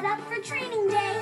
set up for training day.